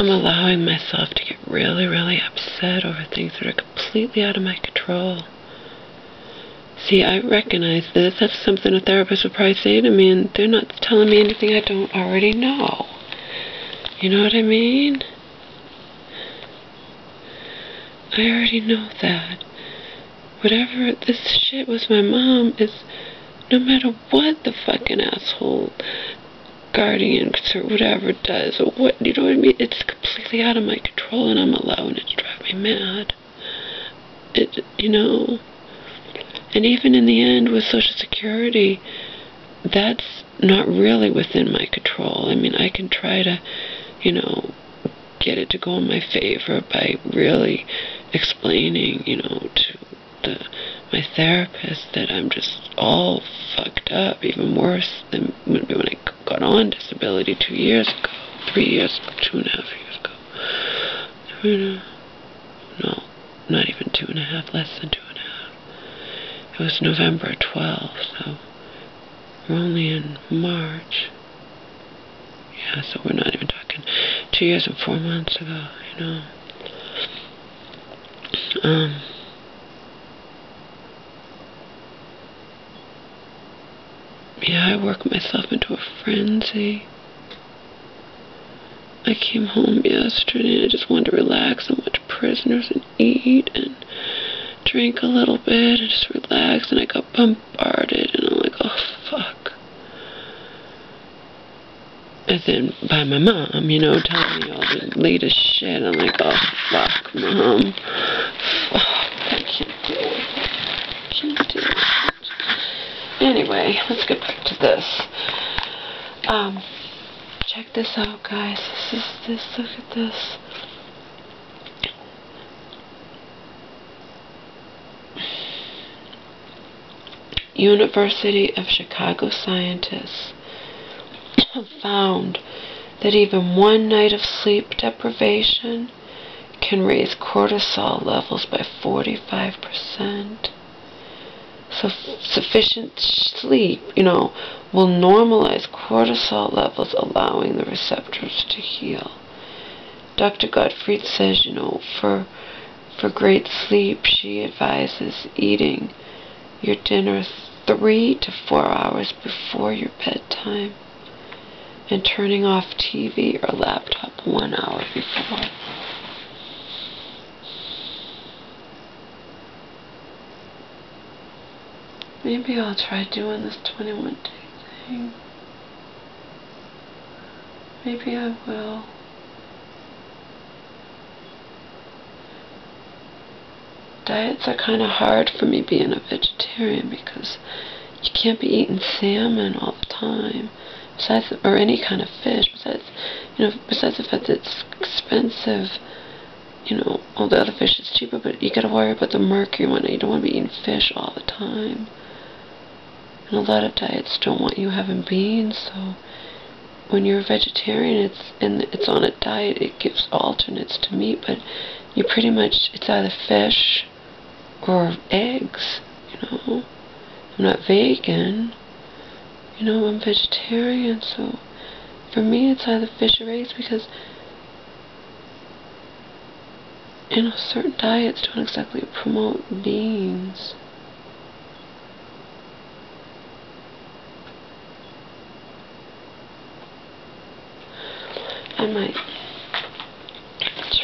I'm allowing myself to get really, really upset over things that are completely out of my control. See, I recognize this. That's something a therapist would probably say to me, and they're not telling me anything I don't already know. You know what I mean? I already know that. Whatever this shit with my mom is, no matter what the fucking asshole guardian or whatever does, what, you know what I mean? It's completely out of my control, and I'm alone. it to drive me mad. It, you know. And even in the end with Social Security, that's not really within my control. I mean, I can try to, you know, get it to go in my favor by really explaining, you know, to the my therapist that I'm just all fucked up, even worse than when I got on disability two years ago, three years, two and a half years ago. No, not even two and a half, less than two and a half. It was November 12th, so we're only in March. Yeah, so we're not even talking two years and four months ago, you know. Um, yeah, I worked myself into a frenzy. I came home yesterday and I just wanted to relax and watch Prisoners and eat and drink a little bit and just relax and I got bombarded and I'm like, oh fuck. And then by my mom, you know, telling me all the latest shit. I'm like, oh fuck, mom. Fuck, I can't do it. I can't do it. Anyway, let's get back to this. Um, check this out, guys. This is this. Look at this. University of Chicago scientists have found that even one night of sleep deprivation can raise cortisol levels by 45%. So sufficient sleep, you know, will normalize cortisol levels, allowing the receptors to heal. Dr. Gottfried says, you know, for for great sleep, she advises eating your dinner three to four hours before your bedtime and turning off TV or laptop one hour before. Maybe I'll try doing this 21 day thing. Maybe I will. Diets are kind of hard for me being a vegetarian because you can't be eating salmon all the time. Besides, or any kind of fish. Besides, you know, besides the fact that it's expensive you know, all the other fish is cheaper, but you gotta worry about the mercury one. You don't want to be eating fish all the time. And a lot of diets don't want you having beans, so when you're a vegetarian, it's and it's on a diet, it gives alternates to meat, but you pretty much it's either fish or eggs. You know, I'm not vegan. You know, I'm vegetarian, so for me, it's either fish or eggs because you know certain diets don't exactly promote beans. I might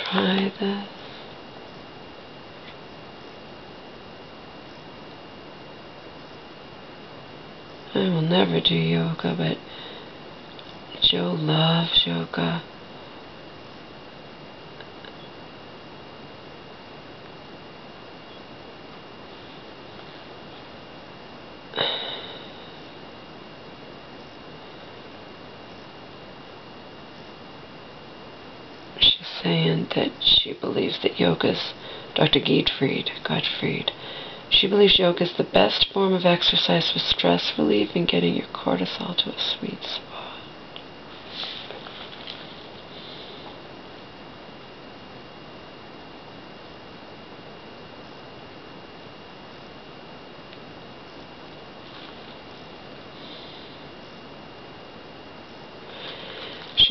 try this. I will never do yoga, but Joe loves yoga. saying that she believes that yoga's Dr. Giedfried, Gottfried, she believes yoga is the best form of exercise for stress relief and getting your cortisol to a sweet spot.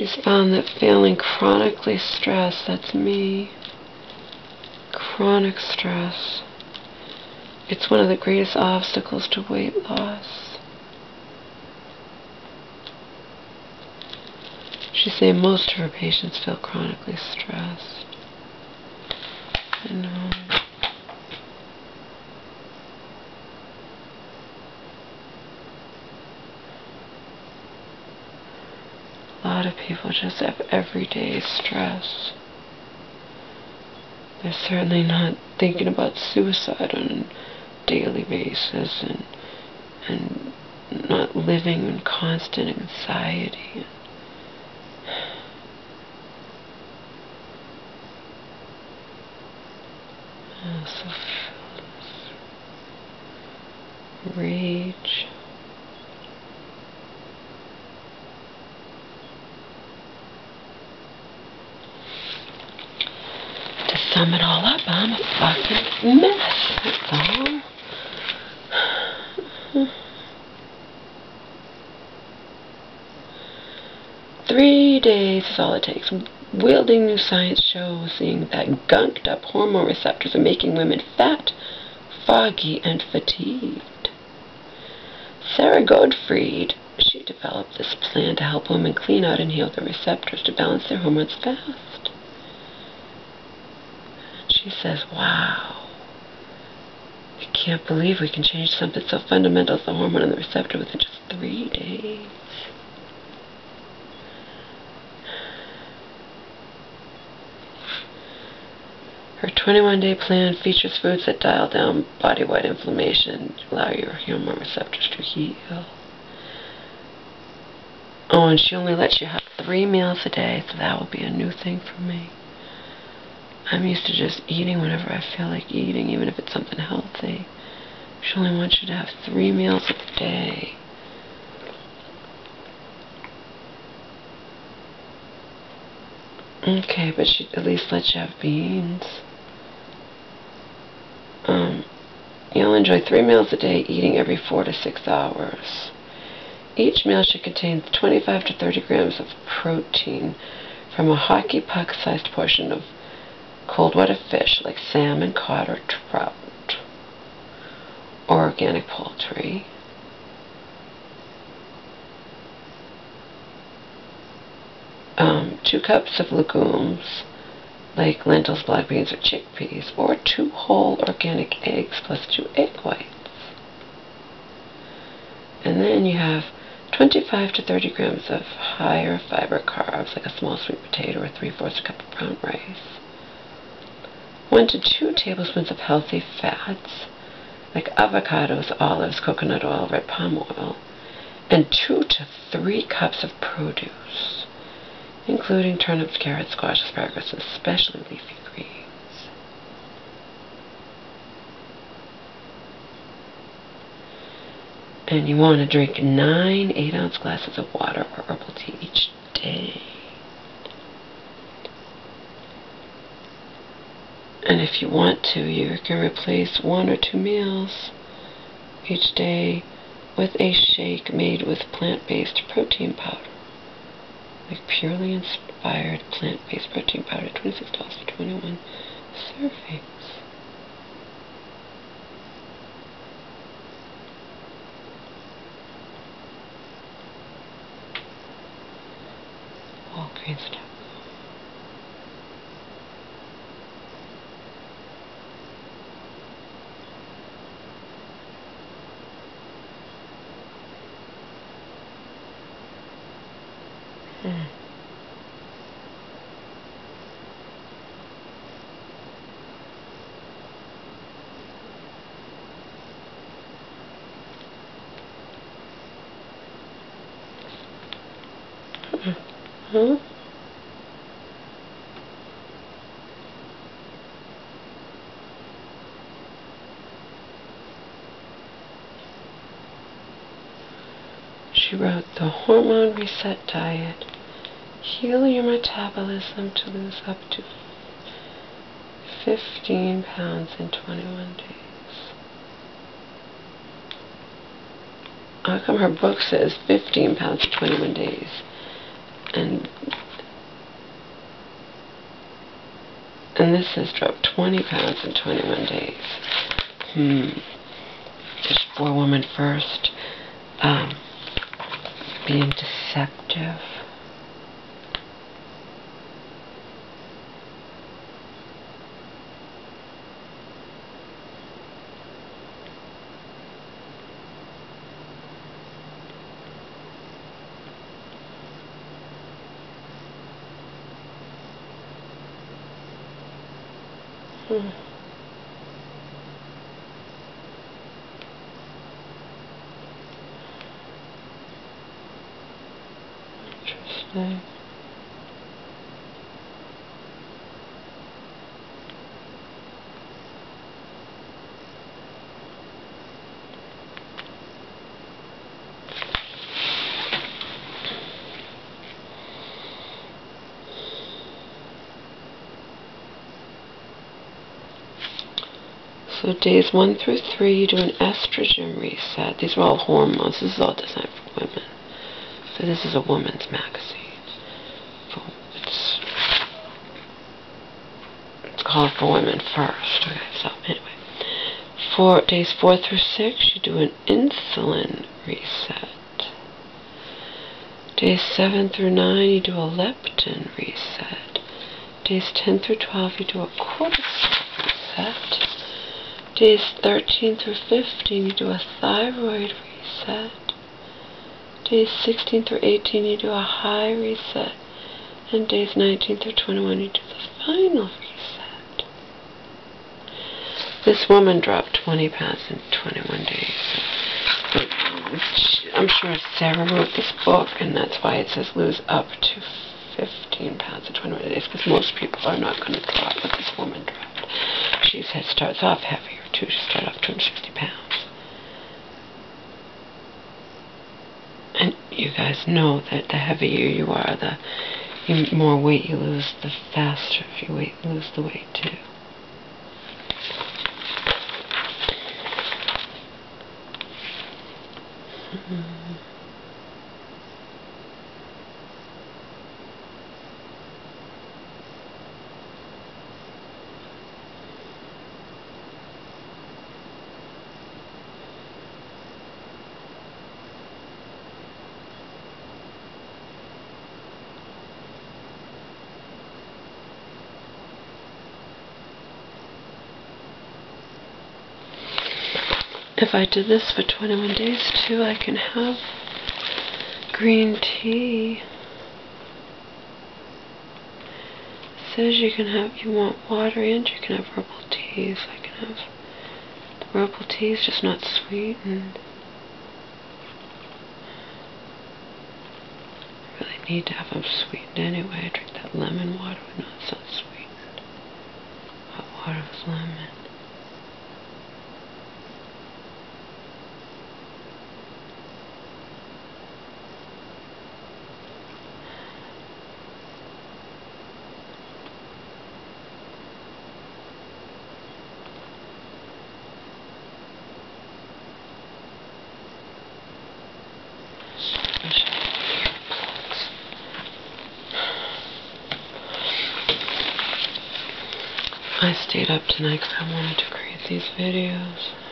She She's found that feeling chronically stressed, that's me, chronic stress, it's one of the greatest obstacles to weight loss. She's saying most of her patients feel chronically stressed. I know. A just have everyday stress. They're certainly not thinking about suicide on a daily basis and and not living in constant anxiety. Oh, so rage. sum it all up, I'm a fucking mess. That's all. Three days is all it takes. Wielding new science shows seeing that gunked up hormone receptors are making women fat, foggy, and fatigued. Sara Gottfried, she developed this plan to help women clean out and heal their receptors to balance their hormones fast she says, wow, I can't believe we can change something so fundamental as the hormone and the receptor within just three days. Her 21-day plan features foods that dial down body-wide inflammation allow your hormone receptors to heal. Oh, and she only lets you have three meals a day, so that will be a new thing for me. I'm used to just eating whenever I feel like eating, even if it's something healthy. She only wants you to have three meals a day. Okay, but she at least lets you have beans. Um, you'll enjoy three meals a day, eating every four to six hours. Each meal should contain 25 to 30 grams of protein from a hockey puck-sized portion of cold water fish like salmon, cod, or trout, or organic poultry. Um, two cups of legumes like lentils, black beans, or chickpeas, or two whole organic eggs plus two egg whites. And then you have 25 to 30 grams of higher fiber carbs, like a small sweet potato or three-fourths cup of brown rice. 1 to 2 tablespoons of healthy fats, like avocados, olives, coconut oil, red palm oil, and 2 to 3 cups of produce, including turnips, carrots, squash, asparagus, especially leafy greens. And you want to drink 9 8-ounce glasses of water or herbal tea each day. And if you want to, you can replace one or two meals each day with a shake made with plant-based protein powder. Like purely inspired plant-based protein powder, $26 for 21 servings. Walgreens.com Mm. Huh? Wrote the hormone reset diet heal your metabolism to lose up to 15 pounds in 21 days. How come her book says 15 pounds in 21 days? and and this says drop 20 pounds in 21 days. Hmm. Just for women first. Um, being deceptive. Hmm. Interesting. So days one through three, you do an estrogen reset. These are all hormones. This is all designed for women. So this is a woman's magazine. It's, it's called For Women First. Okay, so anyway. For days four through six, you do an insulin reset. Days seven through nine, you do a leptin reset. Days 10 through 12, you do a cortisol reset. Days 13 through 15, you do a thyroid reset. Days 16 through 18, you do a high reset. And days 19 through 21, you do the final reset. This woman dropped 20 pounds in 21 days. I'm sure Sara wrote this book, and that's why it says lose up to 15 pounds in 21 days, because most people are not going to drop what this woman dropped. She starts off heavier too. She started off 250 pounds. And you guys know that the heavier you are, the more weight you lose, the faster if you weight, lose the weight too. Mm -hmm. If I did this for 21 days too, I can have green tea. It says you can have, you want water and you can have herbal teas. I can have the herbal teas, just not sweetened. I really need to have them sweetened anyway. I drink that lemon water when it's not sweetened. Hot water with lemon. Because I wanted to create these videos.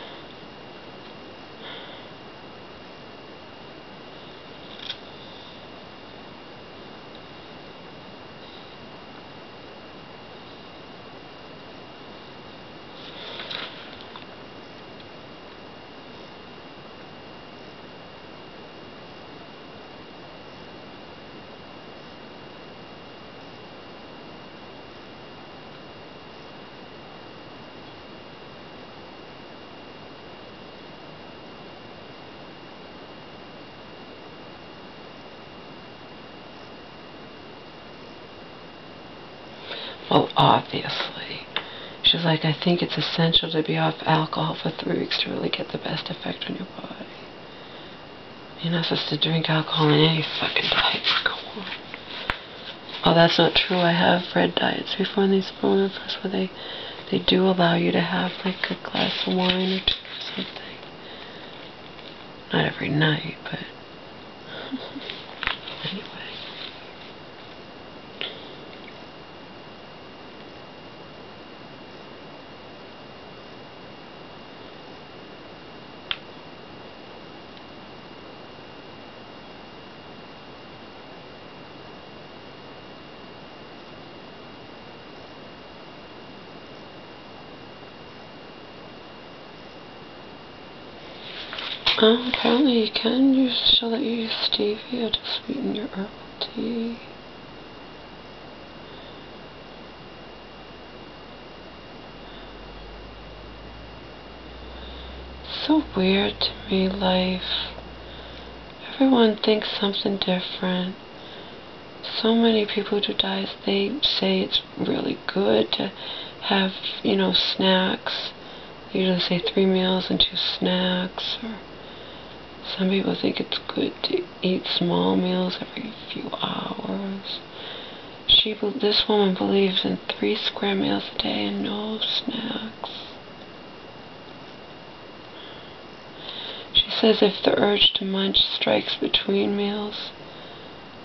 Well, obviously. She's like, I think it's essential to be off alcohol for three weeks to really get the best effect on your body. You're not supposed to drink alcohol in any fucking diet. Come on. Oh, that's not true. I have read diets before in these forums where they, they do allow you to have like a glass of wine or two or something. Not every night, but anyway. Oh, apparently you can use, let you use stevia to sweeten your herbal tea. So weird to me, life. Everyone thinks something different. So many people who dies, they say it's really good to have, you know, snacks. They usually say three meals and two snacks. Or some people think it's good to eat small meals every few hours. She, this woman believes in three square meals a day and no snacks. She says if the urge to munch strikes between meals,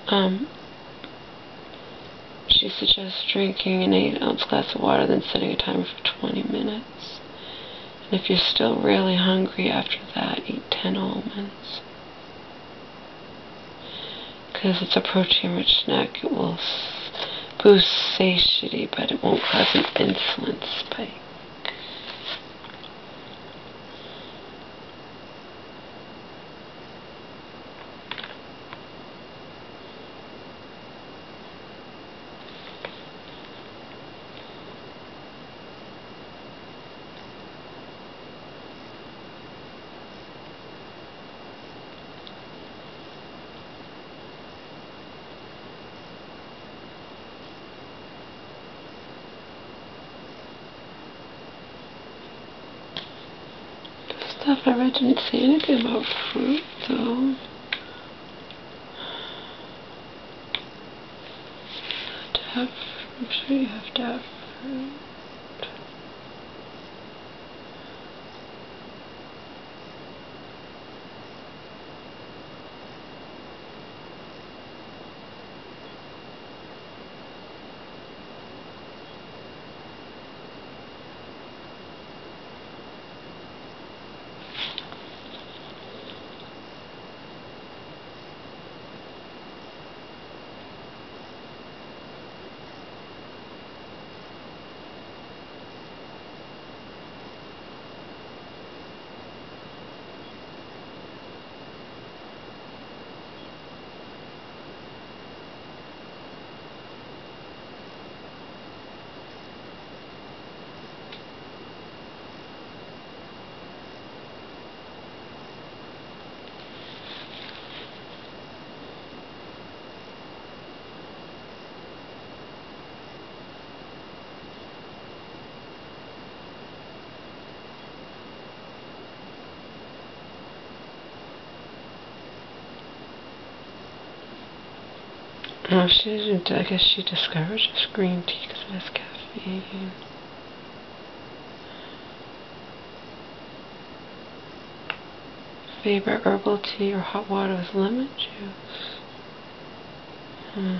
um, she suggests drinking an 8 ounce glass of water, then setting a timer for 20 minutes. If you're still really hungry after that, eat 10 almonds. Because it's a protein rich snack, it will boost satiety, but it won't cause an insulin spike. I didn't say anything about fruit, though. Have, I'm sure you have to have fruit. Oh, she didn't. I guess she discourages green tea because it has caffeine. Favorite herbal tea or hot water with lemon juice? Hmm.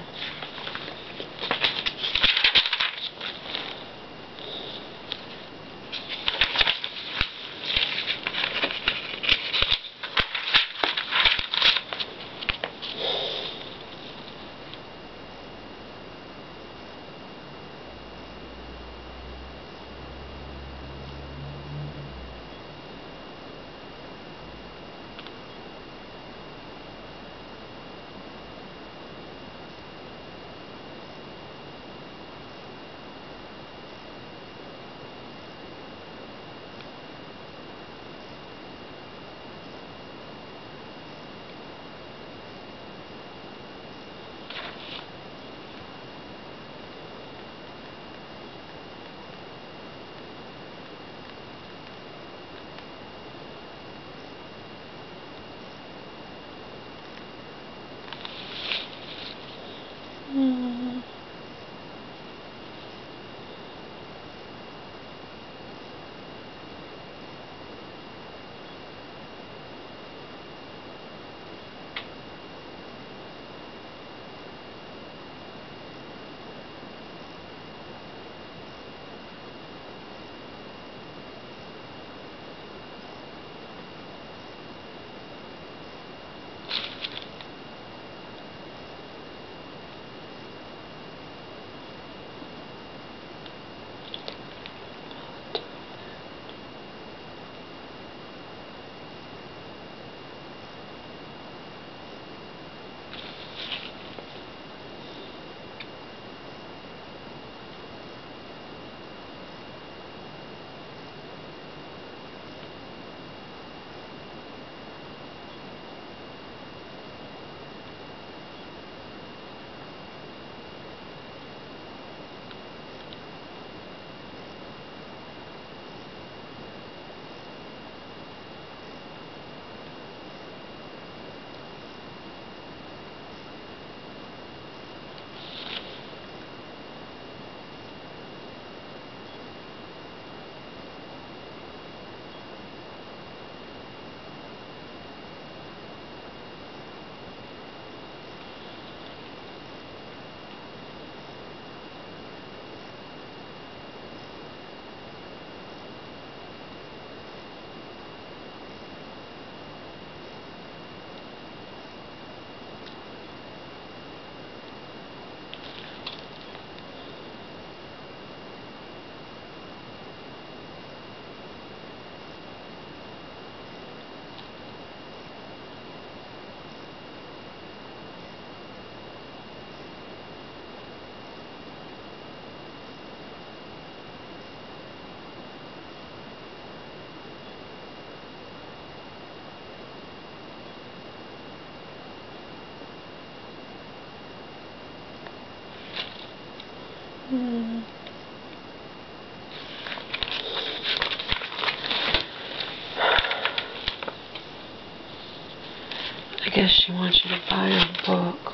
I she wants you to buy her book.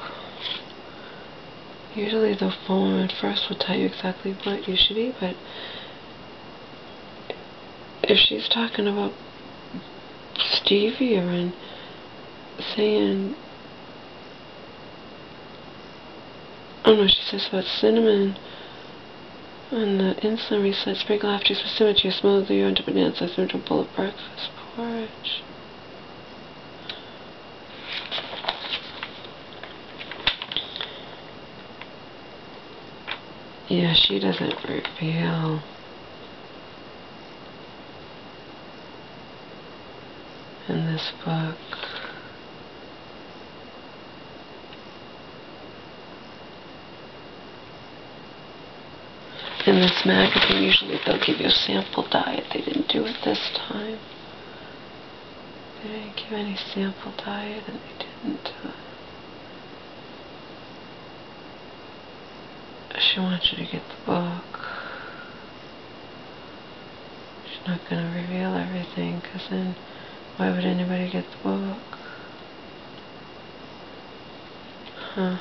Usually the phone at first will tell you exactly what you should eat, but if she's talking about stevia and saying, oh no, she says about cinnamon and the insulin reset, sprinkle half teaspoon cinnamon to your smoothie or into into a bowl of breakfast porridge. Yeah, she doesn't reveal in this book. In this magazine, usually they'll give you a sample diet. They didn't do it this time. They didn't give any sample diet, and they didn't. Uh, she wants you to get the book. She's not going to reveal everything, because then why would anybody get the book? Huh.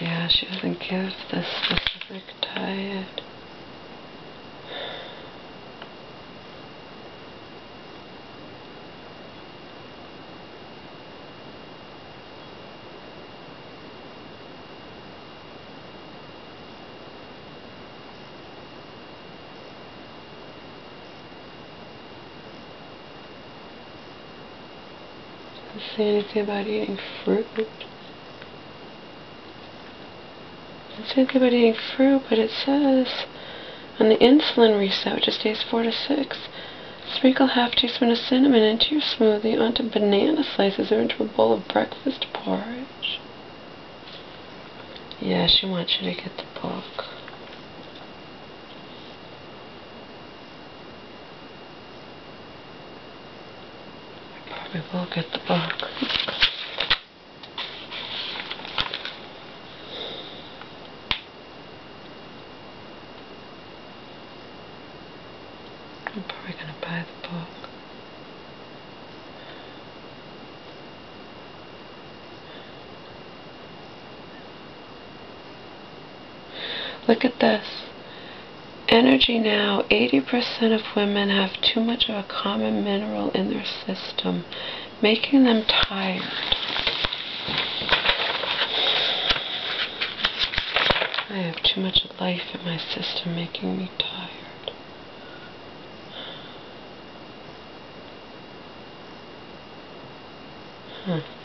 Yeah, she doesn't give the specific diet. Doesn't say anything about eating fruit. Anything about eating fruit, but it says on the insulin reset, which is days 4 to 6, sprinkle half teaspoon of cinnamon into your smoothie onto banana slices or into a bowl of breakfast porridge. Yeah, she wants you to get the book. I Probably will get the book. Look at this. Energy now, 80% of women have too much of a common mineral in their system, making them tired. I have too much of life in my system, making me tired. Hmm.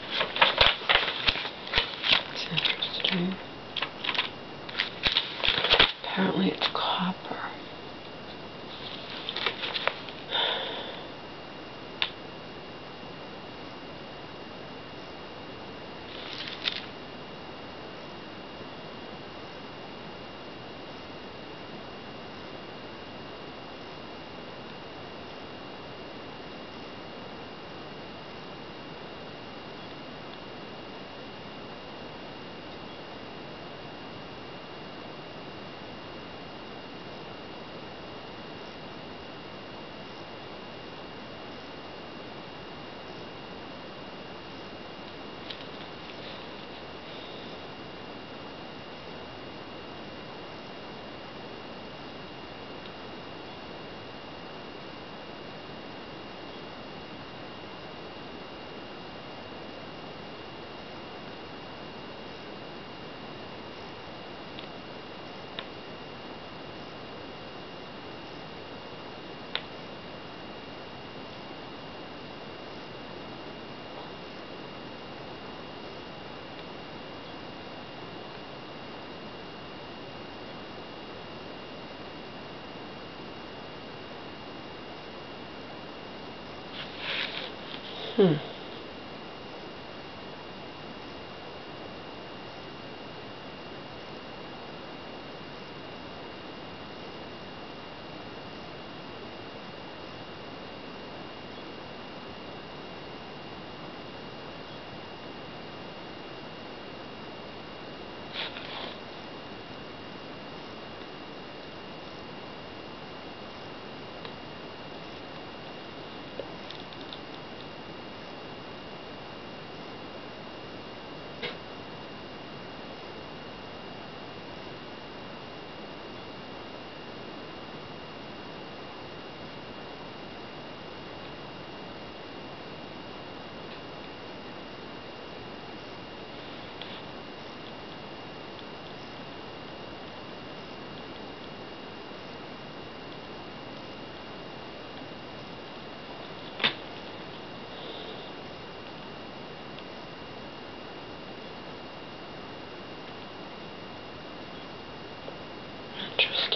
Hmm.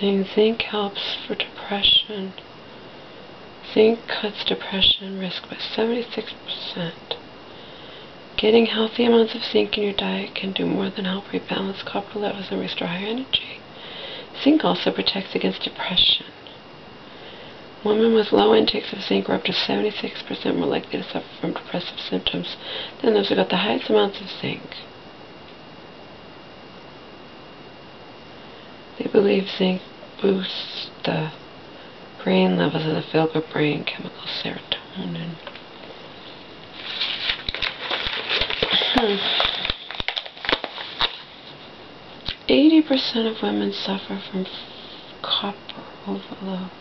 Interesting. Zinc helps for depression. Zinc cuts depression risk by 76%. Getting healthy amounts of zinc in your diet can do more than help rebalance copper levels and restore higher energy. Zinc also protects against depression. Women with low intakes of zinc are up to 76% more likely to suffer from depressive symptoms than those who got the highest amounts of zinc. They believe zinc boosts the brain levels of the feel-good brain chemical serotonin. Hmm. Eighty percent of women suffer from copper overload.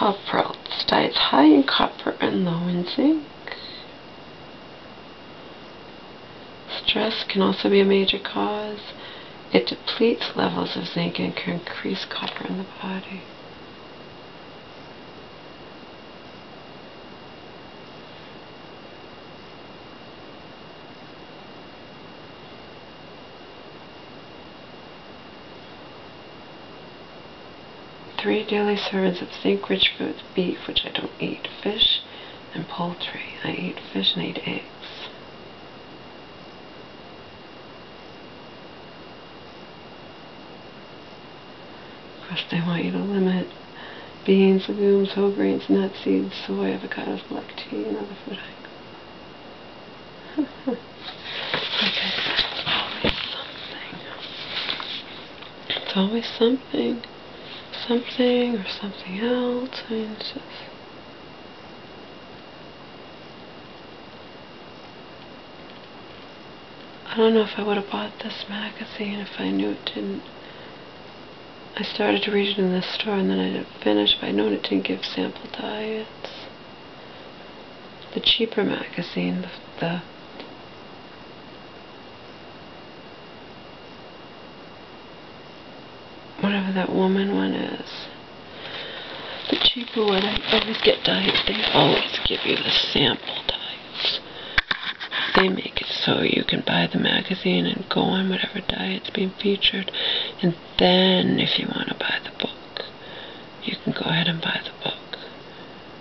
copper. Diets high in copper and low in zinc. Stress can also be a major cause. It depletes levels of zinc and can increase copper in the body. three daily servings of zinc-rich foods, beef, which I don't eat, fish, and poultry. I eat fish and eat eggs. Course, they want you to limit beans, legumes, whole grains, nuts, seeds, soy, avocados, black tea, and other food items. okay, always something. It's always something something or something else. I mean, it's just I don't know if I would have bought this magazine if I knew it didn't I started to read it in the store and then I didn't finish, but I know it didn't give sample diets. The cheaper magazine, the, the whatever that woman one is. The cheaper one, I always get diets. They always give you the sample diets. They make it so you can buy the magazine and go on whatever diet's being featured. And then, if you want to buy the book, you can go ahead and buy the book.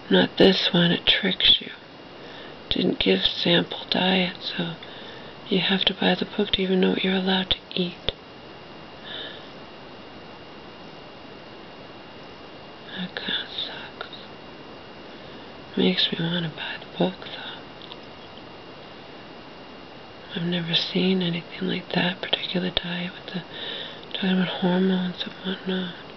Not this one, it tricks you. Didn't give sample diet, so you have to buy the book to even know what you're allowed to eat. That kind of sucks. Makes me want to buy the book, though. I've never seen anything like that particular diet with the talking about hormones and whatnot.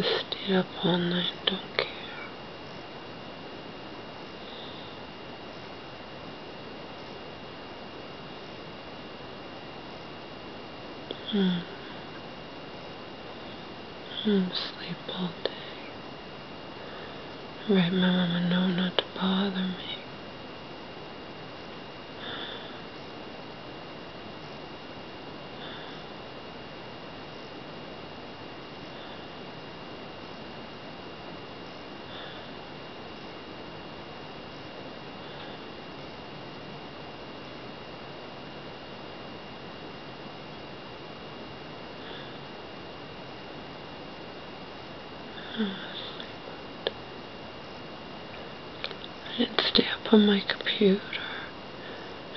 I stayed up all night, don't care. Hmm. Hmm, sleep all day. Write my mama know not to bother me. I on my computer.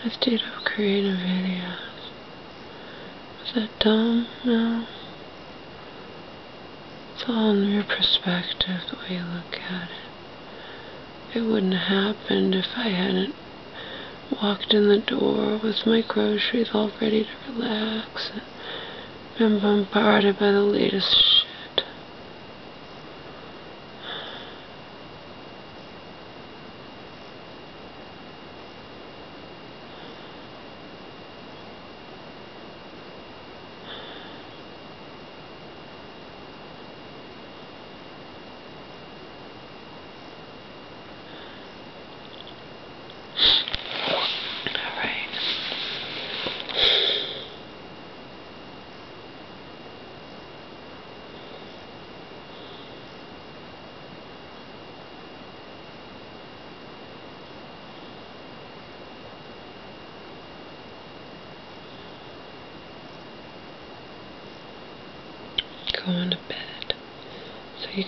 I stayed up creating videos. Was that dumb? No. It's all in your perspective, the way you look at it. It wouldn't have happened if I hadn't walked in the door with my groceries all ready to relax and been bombarded by the latest going to bed.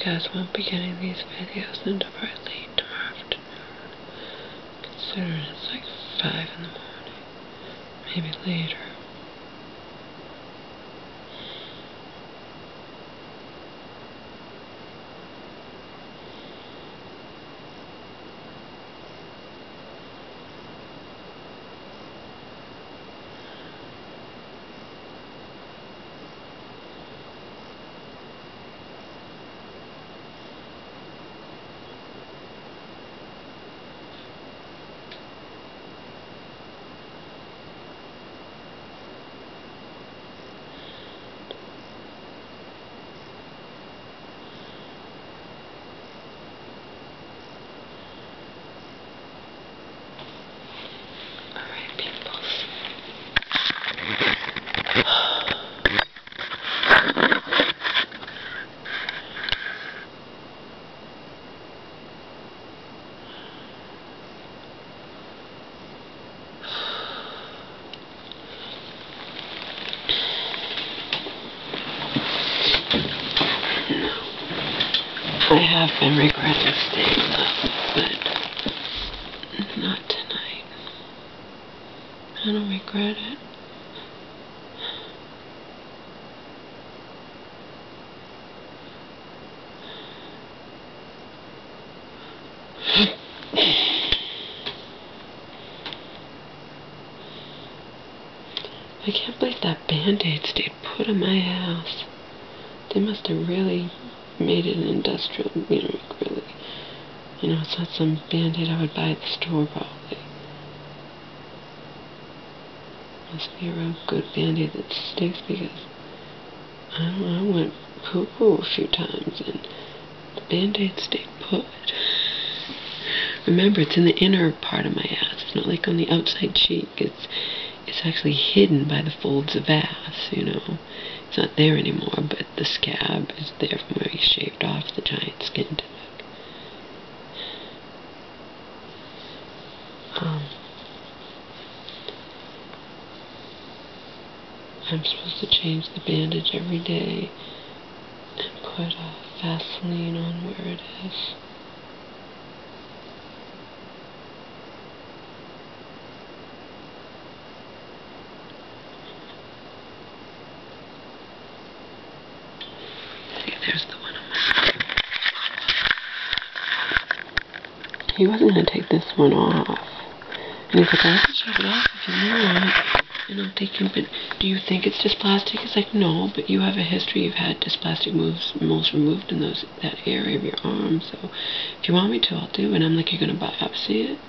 Guys won't be getting these videos until very late tomorrow afternoon. Considering it's like 5 in the morning. Maybe later. Have been regretting staying up, but not tonight. I don't regret it. I can't believe that band-aid stayed put in my house. They must have really made it an industrial. You know, it's not some band-aid I would buy at the store, probably. Must be a real good band-aid that sticks because I I went poo-poo a few times and the band-aid stayed put. Remember, it's in the inner part of my ass. It's not like on the outside cheek. It's it's actually hidden by the folds of ass, you know. It's not there anymore, but the scab is there from where he shaved off the I'm supposed to change the bandage every day and put a Vaseline on where it is. There's the one He wasn't going to take this one off. And he's like, I can shave it off if you want. And I'm thinking, but do you think it's dysplastic? It's like, no, but you have a history. You've had dysplastic moves, moles removed in those that area of your arm. So if you want me to, I'll do. And I'm like, you're going to biopsy it?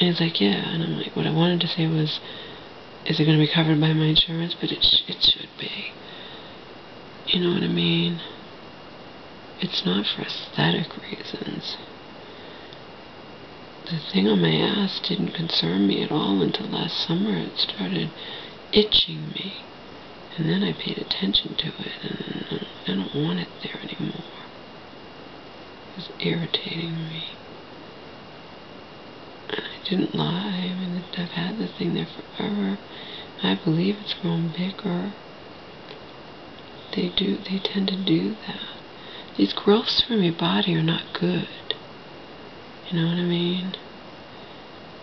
And he's like, yeah. And I'm like, what I wanted to say was, is it going to be covered by my insurance? But it, sh it should be. You know what I mean? It's not for aesthetic reasons. The thing on my ass didn't concern me at all until last summer. It started itching me. And then I paid attention to it, and I don't want it there anymore. It was irritating me. And I didn't lie. I mean, I've had the thing there forever. I believe it's grown bigger. They do, they tend to do that. These growths from your body are not good. You know what I mean?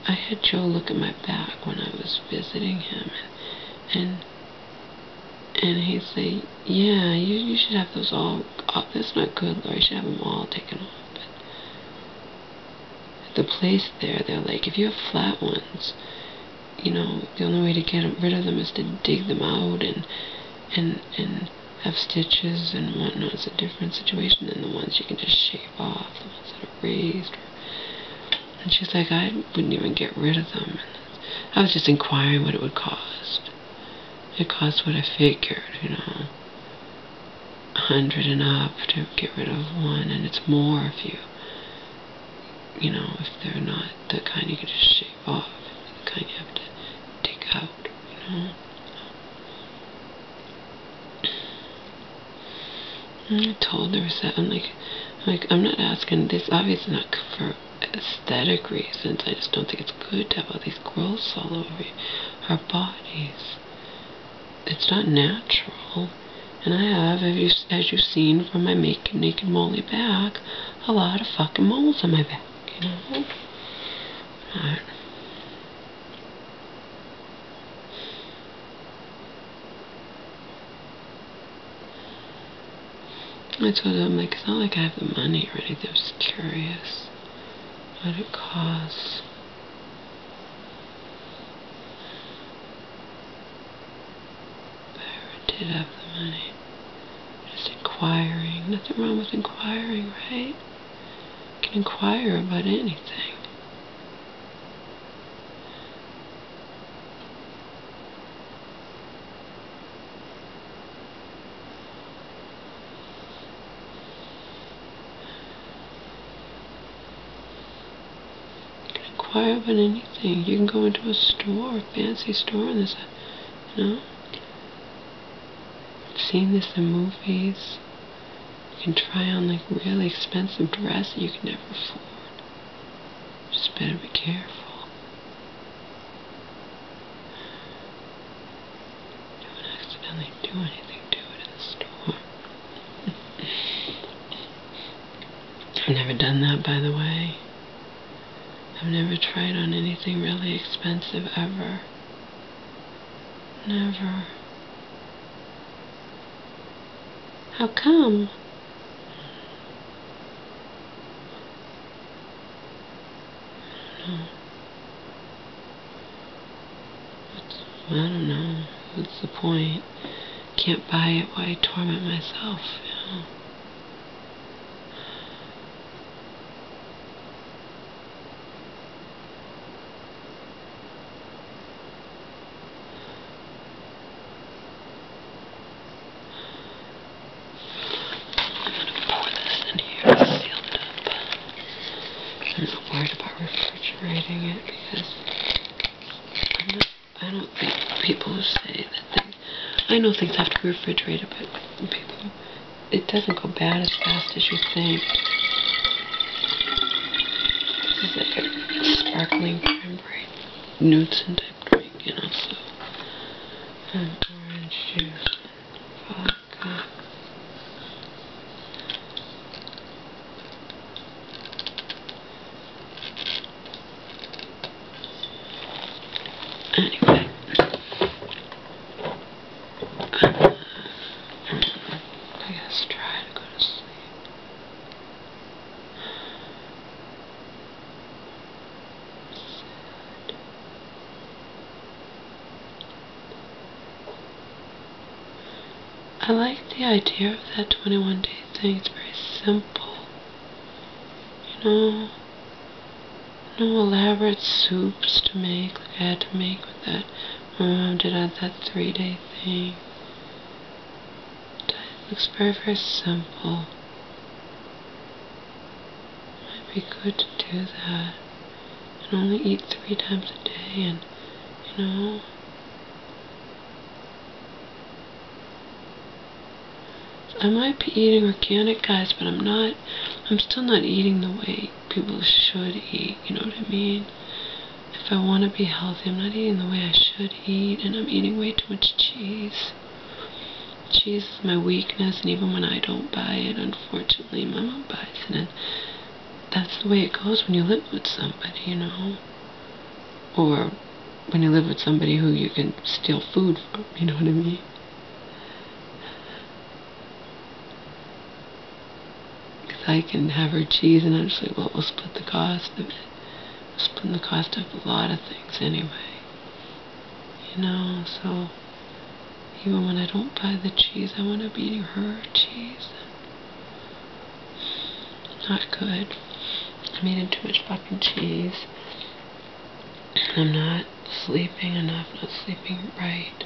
I had Joe look at my back when I was visiting him, and and, and he'd say, "Yeah, you you should have those all. Off. that's not good, Lori. You should have them all taken off." But at the place there, they're like, if you have flat ones, you know, the only way to get rid of them is to dig them out and and and have stitches and whatnot. It's a different situation than the ones you can just shave off, the ones that are raised. And she's like, I wouldn't even get rid of them. I was just inquiring what it would cost. It cost what I figured, you know, a hundred and up to get rid of one, and it's more if you, you know, if they're not the kind you can just shave off, the kind you have to take out, you know. I told her that I'm like, like I'm not asking this. Obviously not for aesthetic reasons. I just don't think it's good to have all these growths all over our bodies. It's not natural. And I have, as, you, as you've seen from my make, naked molly back, a lot of fucking moles on my back, you know? Right. I told him, like, it's not like I have the money or anything. I'm just curious what it costs. But I did have the money. Just inquiring. Nothing wrong with inquiring, right? You can inquire about anything. Inquire about anything. You can go into a store, a fancy store, and there's a, you know, I've seen this in movies. You can try on like really expensive dress that you can never afford. Just better be careful. Don't accidentally do anything to it in the store. I've never done that, by the way. Tried on anything really expensive ever. Never. How come? I don't know. What's the point? Can't buy it. Why torment myself? You know? I'm not worried about refrigerating it because not, I don't think people say that things, I know things have to be refrigerated, but people, it doesn't go bad as fast as you think. This is like a sparkling cranberry Newton type drink, you know, so, and orange juice, vodka. Anyway. I guess try to go to sleep. Sad. I like the idea of that 21 day thing. It's very simple. You know, no elaborate soups to make like I had to make with that. My mom did on that three day thing. It looks very, very simple. Might be good to do that. And only eat three times a day and, you know, I might be eating organic, guys, but I'm not, I'm still not eating the way people should eat, you know what I mean? If I want to be healthy, I'm not eating the way I should eat, and I'm eating way too much cheese. Cheese is my weakness, and even when I don't buy it, unfortunately, my mom buys it, and that's the way it goes when you live with somebody, you know? Or when you live with somebody who you can steal food from, you know what I mean? I can have her cheese, and I'm just like, well, we'll split the cost of it. We'll split the cost of a lot of things anyway. You know, so even when I don't buy the cheese, I want to be her cheese. Not good. I'm eating too much fucking cheese. And I'm not sleeping enough, not sleeping right.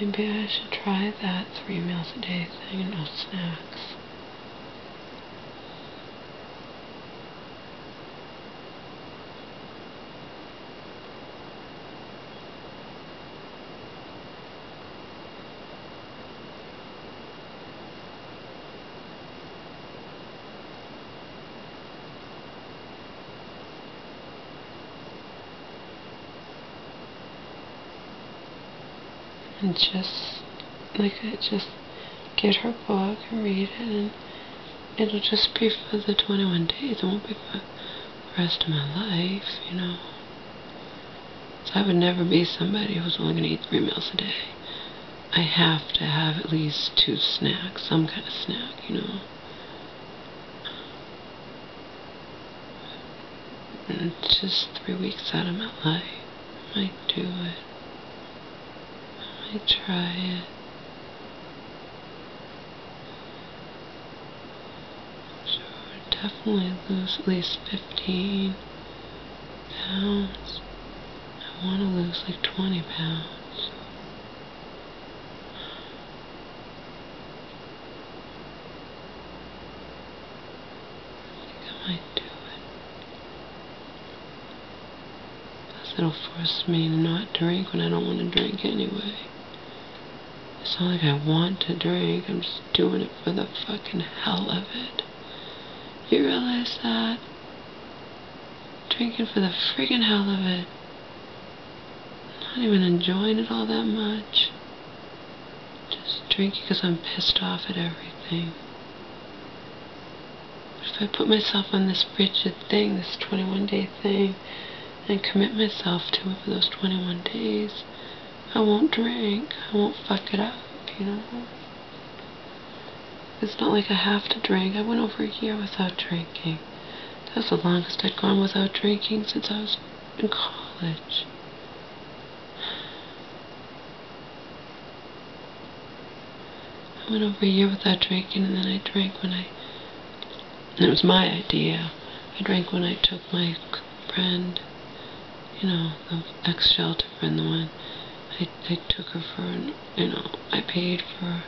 Maybe I should try that three meals a day thing no snacks. and just like I just get her book and read it and it'll just be for the 21 days. It won't be for the rest of my life, you know. So I would never be somebody who's only going to eat three meals a day. I have to have at least two snacks, some kind of snack, you know. And just three weeks out of my life, I might do it. I try it. So definitely lose at least 15 pounds. I want to lose like 20 pounds. might do it. Because it'll force me to not drink when I don't want to drink anyway. It's not like I want to drink, I'm just doing it for the fucking hell of it. Do you realize that? Drinking for the friggin' hell of it. Not even enjoying it all that much. Just drinking because I'm pissed off at everything. If I put myself on this rigid thing, this 21 day thing, and commit myself to it for those 21 days, I won't drink. I won't fuck it up, you know? It's not like I have to drink. I went over a year without drinking. That's the longest I'd gone without drinking since I was in college. I went over a year without drinking, and then I drank when I. it was my idea. I drank when I took my friend, you know, the ex shelter friend, the one. I, I took her for, you know, I paid for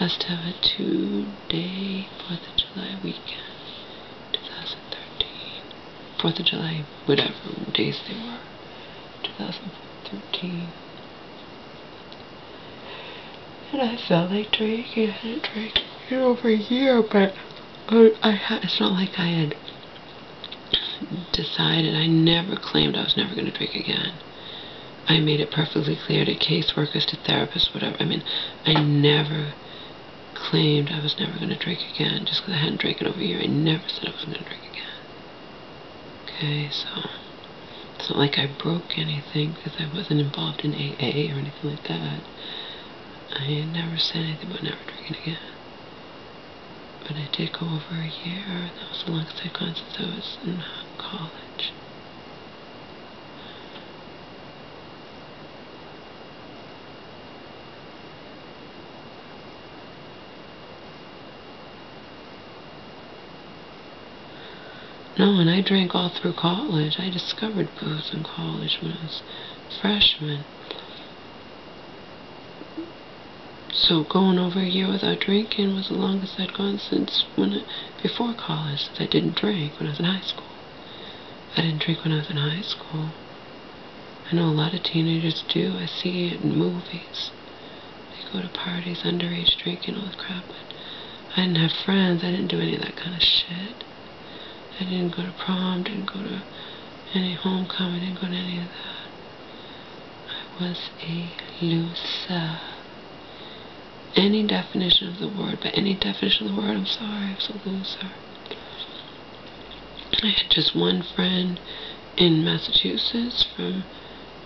us to have a two day 4th of July weekend. 2013. 4th of July, whatever days they were, 2013. And I felt like drinking. I hadn't drank in over a year, but I, I had, it's not like I had decided. I never claimed I was never going to drink again. I made it perfectly clear to caseworkers, to therapists, whatever. I mean, I never claimed I was never going to drink again just because I hadn't drank in over a year. I never said I wasn't going to drink again. Okay, so it's not like I broke anything because I wasn't involved in AA or anything like that. I never said anything about never drinking again. But I did go over a year, that was the longest I'd gone since I was in college. No, and I drank all through college. I discovered booze in college when I was a freshman. So going over a year without drinking was the longest I'd gone since when before college. I didn't drink when I was in high school. I didn't drink when I was in high school. I know a lot of teenagers do. I see it in movies. They go to parties, underage drinking, all the crap. But I didn't have friends. I didn't do any of that kind of shit. I didn't go to prom, didn't go to any homecoming, didn't go to any of that. I was a loser. Any definition of the word, but any definition of the word, I'm sorry, I was a loser. I had just one friend in Massachusetts from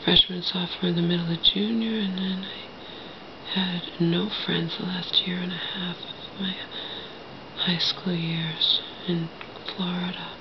freshman, sophomore, in the middle of junior, and then I had no friends the last year and a half of my high school years in Florida.